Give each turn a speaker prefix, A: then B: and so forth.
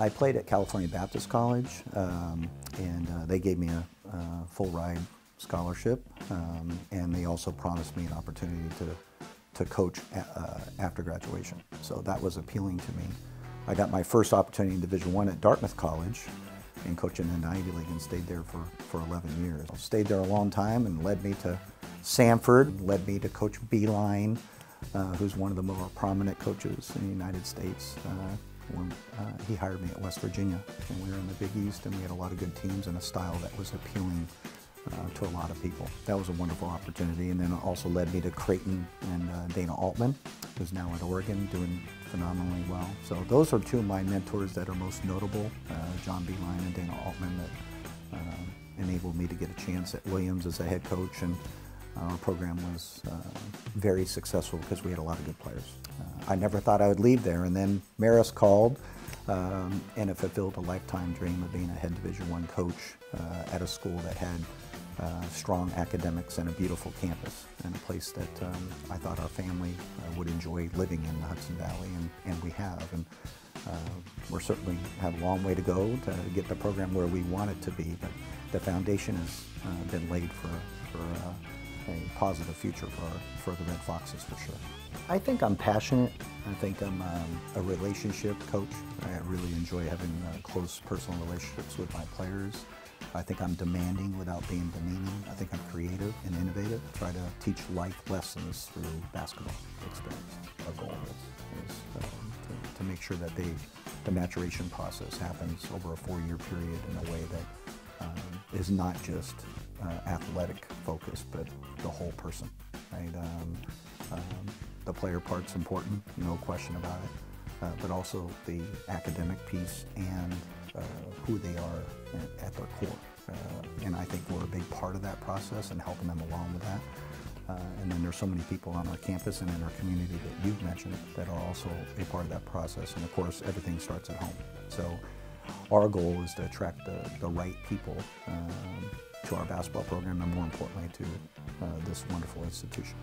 A: I played at California Baptist College, um, and uh, they gave me a, a full ride scholarship, um, and they also promised me an opportunity to, to coach a, uh, after graduation. So that was appealing to me. I got my first opportunity in Division One at Dartmouth College, and coaching in the Ivy League, and stayed there for, for 11 years. I stayed there a long time, and led me to Sanford, led me to Coach Beilein, uh, who's one of the more prominent coaches in the United States. Uh, when uh, he hired me at West Virginia, and we were in the Big East, and we had a lot of good teams and a style that was appealing uh, to a lot of people. That was a wonderful opportunity, and then it also led me to Creighton and uh, Dana Altman, who's now at Oregon, doing phenomenally well. So those are two of my mentors that are most notable, uh, John Beilein and Dana Altman, that uh, enabled me to get a chance at Williams as a head coach, and our program was uh, very successful because we had a lot of good players. I never thought I would leave there. And then Marist called, um, and it fulfilled a lifetime dream of being a head Division One coach uh, at a school that had uh, strong academics and a beautiful campus, and a place that um, I thought our family uh, would enjoy living in the Hudson Valley, and, and we have. And uh, we're certainly have a long way to go to get the program where we want it to be, but the foundation has uh, been laid for, for uh, a positive future for, for the Red Foxes for sure. I think I'm passionate. I think I'm um, a relationship coach. I really enjoy having uh, close personal relationships with my players. I think I'm demanding without being demeaning. I think I'm creative and innovative. I Try to teach life lessons through basketball experience. Our goal is, is um, to, to, make sure that they, the maturation process happens over a four-year period in a way that is not just uh, athletic focus, but the whole person. Right? Um, um, the player part's important, no question about it, uh, but also the academic piece and uh, who they are at their core. Uh, and I think we're a big part of that process and helping them along with that. Uh, and then there's so many people on our campus and in our community that you've mentioned that are also a part of that process. And of course, everything starts at home. So our goal is to attract the, the right people um, to our basketball program and more importantly to uh, this wonderful institution.